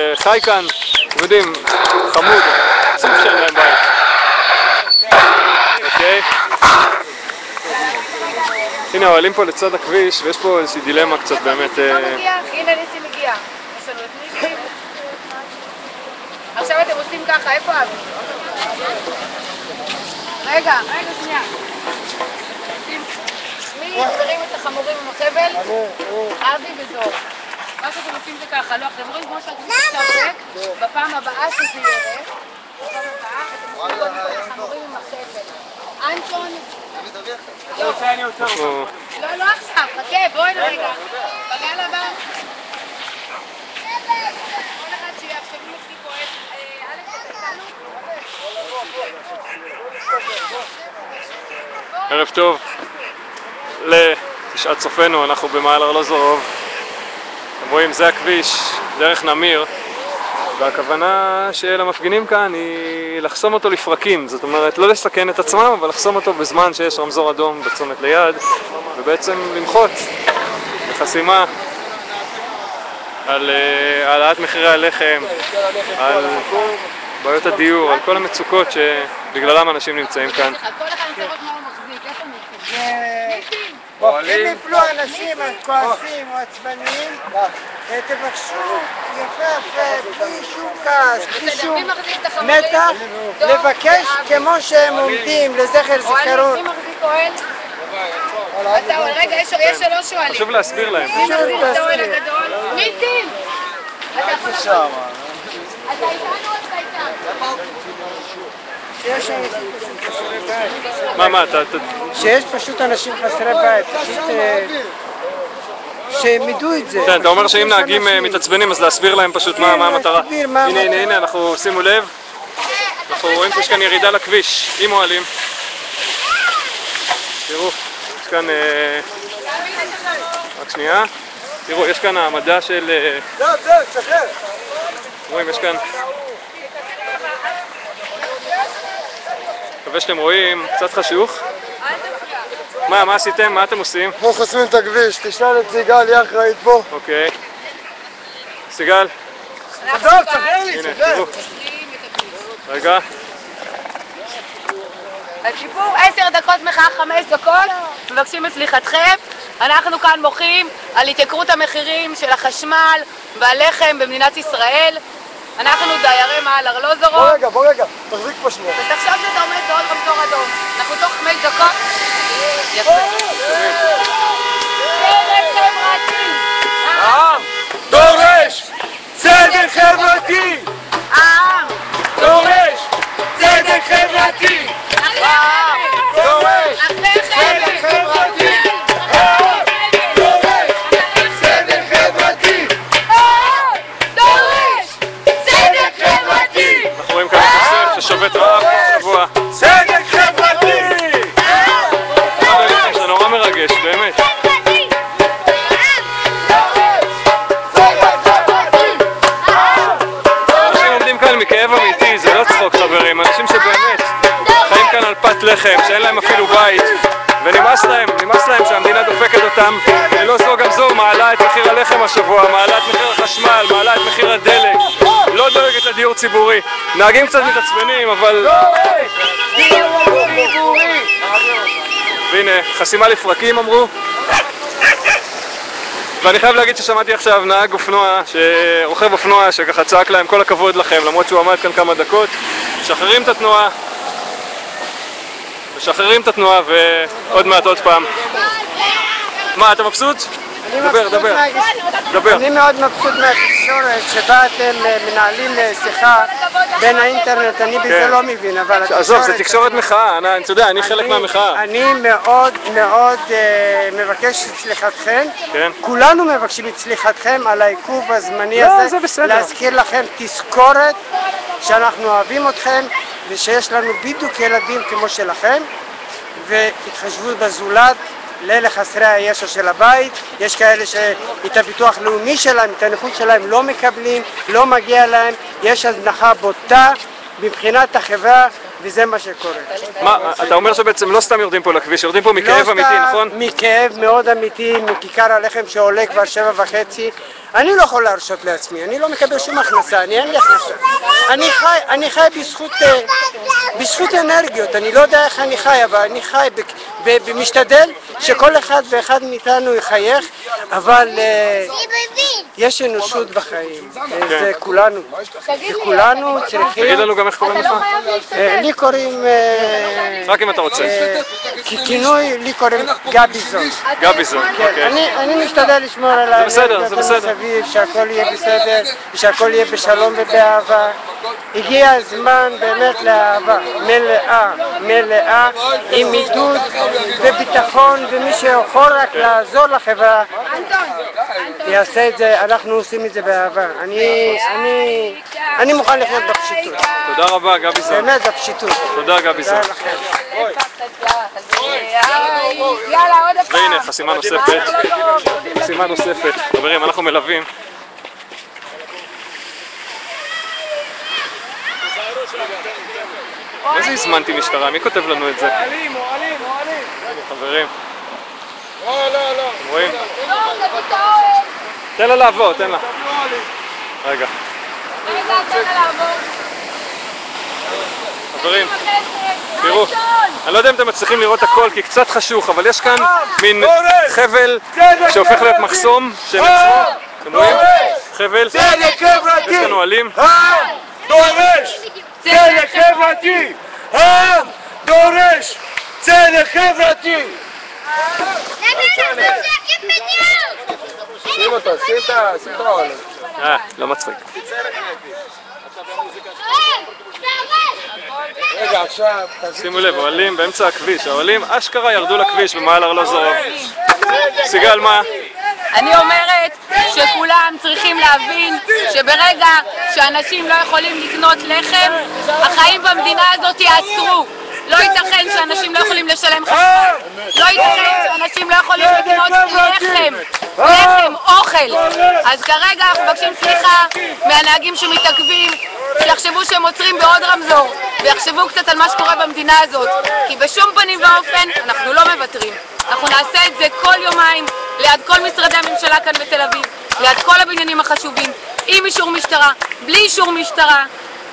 אה, חי כאן, אתם יודעים, חמוד, עצוב שאין להם בית. אוקיי? הנה האוהלים פה לצד הכביש, ויש פה איזושהי דילמה קצת באמת. אה, לא הנה ניסי מגיע. עכשיו אתם עושים ככה, איפה אבי? רגע, רגע, שנייה. מי מרים את החמורים עם החבל? אבי וזוהר. מה שאתם עושים זה ככה, לא, אתם רואים כמו שאתם ריק, בפעם הבאה שזה יהיה ריק, בפעם הבאה אתם עושים קודם כל את החמורים עם החבל. אנטון, לא, אנחנו... לא, לא עכשיו, חכה, בואי רגע. בגל הבא. כל אחד שיאפשרו. אה, אלכס? ערב טוב לתשעת צופינו, אנחנו במעל ארלוזורוב. אתם רואים, זה הכביש, דרך נמיר, והכוונה של המפגינים כאן היא לחסום אותו לפרקים, זאת אומרת לא לסכן את עצמם, אבל לחסום אותו בזמן שיש רמזור אדום בצומת ליד, ובעצם למחות בחסימה על אה, העלאת מחירי הלחם, על בעיות הדיור, על כל המצוקות שבגללם אנשים נמצאים כאן. אם יפלו אנשים כועסים או עצבניים, אה, תבקשו יפה יפה, בלי שום כעס, בלי שום? מתח, לבקש. כמו שהם עומדים לזכר זיכרון. רגע, יש שלוש שואלים. חשוב להסביר להם. מי מחזיק את האוהל הגדול? ניסים! אתה יכול. אתה איתנו או אתה איתנו? מה, מה, אתה... שיש פשוט אנשים חסרי בית, פשוט אה, שהם ידעו את זה. כן, אתה אומר שאם נהגים אה, מתעצבנים אז להסביר להם פשוט מה כן, מה המטרה. הנה, הנה. הנה, אנחנו, שימו לב, אנחנו רואים שיש כאן ירידה לכביש עם אוהלים. תראו, יש כאן... אה, רק שנייה. תראו, יש כאן העמדה של... לא, זהו, תשחרר. רואים, יש כאן... מקווה שאתם רואים, קצת חשוך. מה, מה עשיתם? מה אתם עושים? אנחנו חוסמים את הכביש, תשאל את סיגל, היא אחראית פה. אוקיי. סיגל, עזוב, כאן תשחרר לי, הכביש. רגע. הציבור עשר דקות מחאה חמש דקות, מבקשים את סליחתכם. אנחנו כאן מוחים על התייקרות המחירים של החשמל והלחם במדינת ישראל. אנחנו דיירי מעל בוא ארלוזורוב, רגע, בוא רגע, תחזיק פה שנייה. ותחשוב שאתה עומד בעוד רמזור אדום. אנחנו תוך חמש דקות... יפה. שבוע. צדק חברתי! זה נורא מרגש, באמת. אנשים עומדים כאן מכאב אמיתי, זה לא צחוק חברים, אנשים שבאמת חיים כאן על פת לחם, שאין להם אפילו בית ונמאס להם, נמאס להם שהמדינה דופקת אותם ולא זו גם זו, מעלה את מחיר הלחם השבוע, מעלה את מחיר החשמל, מעלה את מחיר הדלק לא דואגת לדיור ציבורי. נהגים קצת מתעצבנים, אבל... והנה, חסימה לפרקים אמרו. ואני חייב להגיד ששמעתי עכשיו נהג אופנוע, רוכב אופנוע שככה צעק להם כל הכבוד לכם למרות שהוא עמד כאן כמה דקות. משחררים את התנועה. משחררים את התנועה ועוד מעט עוד פעם. מה, אתה מבסוט? דבר, אני מאוד מבסוט מהתקשורת שבה אתם אה, מנהלים אה, שיחה בין האינטרנט, אני בזה כן. לא מבין, אבל התקשורת... עזוב, זה תקשורת מחאה, אני- אתה יודע, אני חלק מהמחאה אני מאוד מאוד אה, מבקש את סליחתכם. כן. כולנו מבקשים את סליחתכם על העיכוב הזמני לא, הזה. להזכיר לכם תזכורת שאנחנו אוהבים אתכם ושיש לנו בדיוק ילדים כמו שלכם והתחשבות בזולת. לאלה חסרי הישע של הבית, יש כאלה שאת הביטוח הלאומי שלהם, את הנכות שלהם לא מקבלים, לא מגיע להם, יש הזנחה בוטה מבחינת החברה וזה מה שקורה. מה, אתה אומר שבעצם לא סתם יורדים פה לכביש, יורדים פה מכאב לא אמיתי, נכון? מכאב מאוד אמיתי, מכיכר הלחם שעולה כבר שבע וחצי. אני לא יכול להרשות לעצמי, אני לא מקבל שום הכנסה, אני אין לי הכנסה. אני חי, אני חי בזכות, אה, בזכות אנרגיות, אני לא יודע איך אני חי, אבל אני חי ומשתדל שכל אחד ואחד מאיתנו יחייך, אבל אה, יש אנושות בחיים, אה, זה כולנו, וכולנו צריכים... תגיד לנו גם איך קוראים לך. לא חייב אה. לי קוראים... רק אם אתה רוצה. ככינוי לי קוראים גביזון. גביזון, כן, אוקיי. אני, אני משתדל לשמור על האנרגיות זה בסדר. מסביב, שהכל יהיה בסדר, ושהכל יהיה בשלום ובאהבה. הגיע הזמן באמת לאהבה מלאה, מלאה, עם עידוד וביטחון, ומי שיכול רק לעזור לחברה. יעשה את זה, אנחנו עושים את זה באהבה. אני, אני, אני מוכן לחיות בפשיטות, תודה רבה, גביזון. באמת בפשיטות. תודה, עוד הפעם. והנה, חסימה נוספת. משימה נוספת. חברים, אנחנו מלווים. מה זה הזמנתי משטרה? מי כותב לנו את זה? אוהלים, אוהלים, אוהלים. חברים, לא, לא, לא. אתם רואים? לא, תביא את האוהל. תן לה לעבור, תן לה. רגע. רגע, תן לה לעבור. חברים. תראו. אני לא יודע אם אתם מצליחים לראות הכל כי קצת חשוך, אבל יש כאן מין חבל צדק שהופך להיות. מחסום של עצמו. אתם רואים? חבל. יש! כאן אוהלים. דורש צדק חברתי! העם דורש צדק חברתי! שים אותו, שים את. אה, לא מצחיק. רגע, עכשיו... שימו לב, אוהלים באמצע הכביש. האוהלים אשכרה ירדו לכביש במעל ארלוזורוב. סיגל, מה? אני אומרת שכולם צריכים להבין שברגע שאנשים לא יכולים לקנות לחם, החיים במדינה הזאת יעצרו. לא ייתכן שאנשים לא יכולים לשלם חשמל. לא ייתכן שאנשים לא יכולים לקנות לחם. לחם, אוכל. אז כרגע אנחנו מבקשים סליחה מהנהגים שמתעכבים, שיחשבו שהם עוצרים בעוד רמזור, ויחשבו קצת על מה שקורה במדינה הזאת. כי בשום פנים ואופן אנחנו לא מוותרים. אנחנו נעשה את זה כל יומיים ליד כל משרדי הממשלה כאן בתל אביב, ליד כל הבניינים החשובים, עם אישור משטרה, בלי אישור משטרה,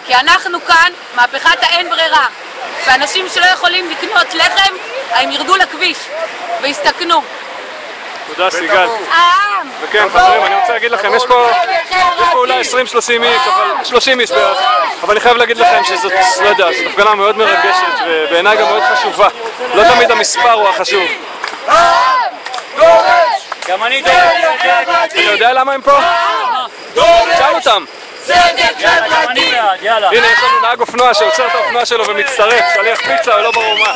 כי אנחנו כאן, מהפכת האין ברירה. ואנשים שלא יכולים לקנות לחם, הם ירדו לכביש ויסתכנו. תודה, סיגל. העם! וכן, חברים, אני רוצה להגיד לכם, יש פה... יש פה אולי 20-30 איש, אבל 30 איש בערך, אבל אני חייב להגיד לכם שזאת, לא יודע, זאת הפגנה מאוד מרגשת ובעיניי גם מאוד חשובה. לא תמיד המספר הוא החשוב. גם אני אתה יודע למה הם פה? שאל אותם. יאללה. הנה, יש לנו נהג אופנוע שעוצר את האופנוע שלו ומצטרף, שליח פיצה או לא ברור מה.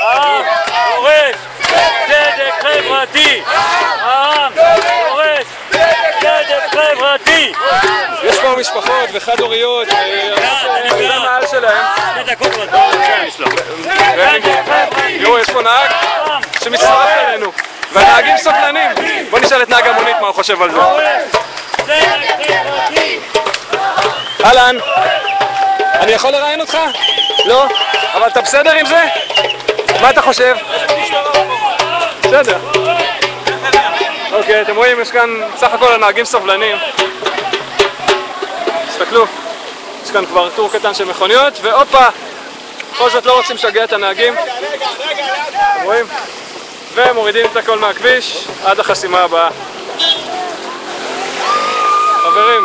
העם דורש צדק חברתי! העם דורש צדק חברתי! יש פה משפחות וחד הוריות, וזה מעל שלהם. כן. תראו, יש פה נהג שמצטרף אלינו, והנהגים סבלנים. בוא נשאל את נהג המונית מה הוא חושב על זה. אהלן, אני יכול לראיין אותך? לא? אבל אתה בסדר עם זה? מה אתה חושב? בסדר. אוקיי, אתם רואים, יש כאן בסך הכל הנהגים סבלנים. תסתכלו, יש כאן כבר טור קטן של מכוניות, והופה! בכל זאת לא רוצים לשגע את הנהגים. אתם רואים? ומורידים את הכל מהכביש עד החסימה הבאה. חברים,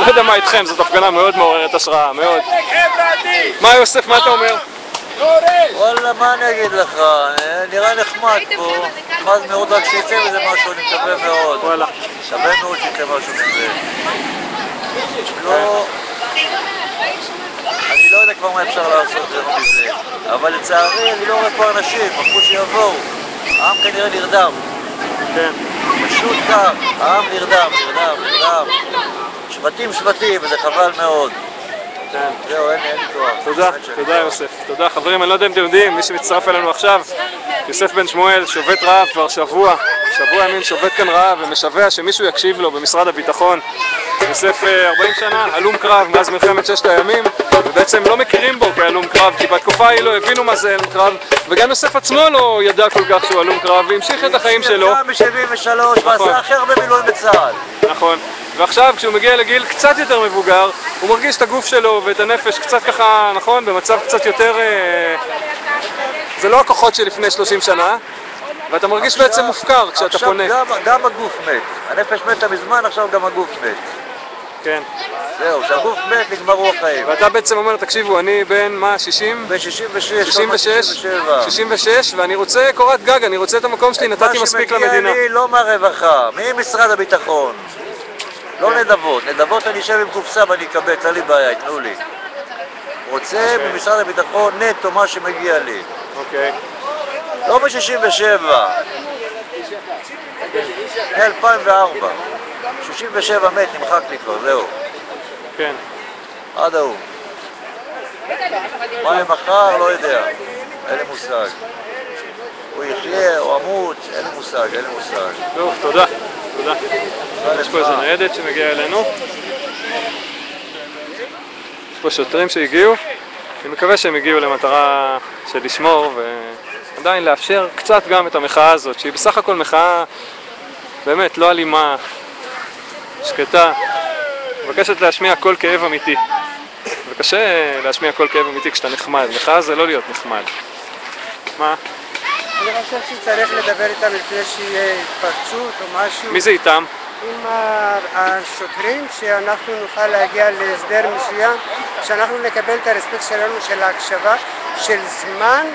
לא יודע מה איתכם, זאת הפגנה מאוד מעוררת השראה, מאוד. מה יוסף, מה אתה אומר? וואלה, מה אני אגיד לך? אה, נראה נחמד פה. נחמד מאוד רק שיצא מזה משהו, אני מקווה מאוד. וואלה. מקווה מאוד שיצא משהו מזה. לא... אני לא יודע כבר מה אפשר לעשות יותר מזה. אבל לצערי, אני לא רואה פה אנשים, בחרו שיבואו. העם כנראה נרדם. כן. פשוט כך. העם נרדם, נרדם, נרדם. שבטים שבטים, וזה חבל מאוד. כן. זהו, אין אין. תודה, תודה. יוסף. תודה חברים, אני לא יודע אם אתם יודעים, מי שמצטרף אלינו עכשיו, יוסף בן שמואל שובת רעב כבר שבוע, שבוע ימים שובת כאן רעב ומשווע שמישהו יקשיב לו במשרד הביטחון. יוסף אה, 40 שנה, הלום קרב מאז מלחמת ששת הימים, ובעצם לא מכירים בו כהלום קרב, כי בתקופה ההיא לא הבינו מה זה הלום קרב, וגם יוסף עצמו לא ידע כל כך שהוא הלום קרב, והמשיך את החיים שלו. גם ב-73 ועשה הכי הרבה מילואים בצה"ל. נכון. ועכשיו, כשהוא מגיע לגיל קצת יותר מבוגר, הוא מרגיש את הגוף שלו ואת הנפש קצת ככה, נכון? במצב קצת יותר... אה, זה לא הכוחות של לפני 30 שנה, ואתה מרגיש בעצם מופקר כשאתה עכשיו פונה. גם, גם הגוף מת. הנפש מתה מזמן, עכשיו גם הגוף מת. כן. זהו, כשהגוף מת נגמרו החיים. ואתה בעצם אומר, תקשיבו, אני בן מה, 60? ב-66, 66? 67. 66, ואני רוצה קורת גג, אני רוצה את המקום שלי, נתתי מספיק למדינה. מה שמגיע לי לא מהרווחה, ממשרד הביטחון. לא נדבות, נדבות אני אשב עם קופסה ואני אקבץ, אין לי בעיה, יתנו לי. רוצה ממשרד הביטחון נטו מה שמגיע לי. אוקיי. לא ב-67. מ-2004. 67 מת, נמחק לי כבר, זהו. כן. עד ההוא. מה יהיה מחר? לא יודע. אין לי מושג. הוא יחיה או אמות, אין לי מושג, אין לי מושג. טוב, תודה. תודה יש פה איזה. ניידת שמגיעה אלינו. יש פה שוטרים שהגיעו. אני מקווה שהם הגיעו למטרה של לשמור ועדיין לאפשר קצת גם את המחאה הזאת, שהיא בסך הכל מחאה באמת לא אלימה, שקטה, מבקשת להשמיע קול כאב אמיתי. וקשה להשמיע קול כאב אמיתי כשאתה נחמד, מחאה זה לא להיות נחמד. מה? אני חושב שצריך לדבר איתם לפני שיהיה התפרצות או משהו. מי זה איתם? עם השוטרים, שאנחנו נוכל להגיע להסדר מסוים, שאנחנו נקבל את הרספקט שלנו של ההקשבה של זמן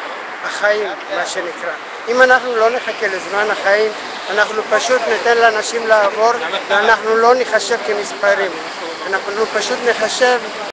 החיים, מה שנקרא. אם אנחנו לא נחכה לזמן החיים, אנחנו פשוט ניתן לאנשים לעבור ואנחנו לא נחשב כמספרים. אנחנו פשוט נחשב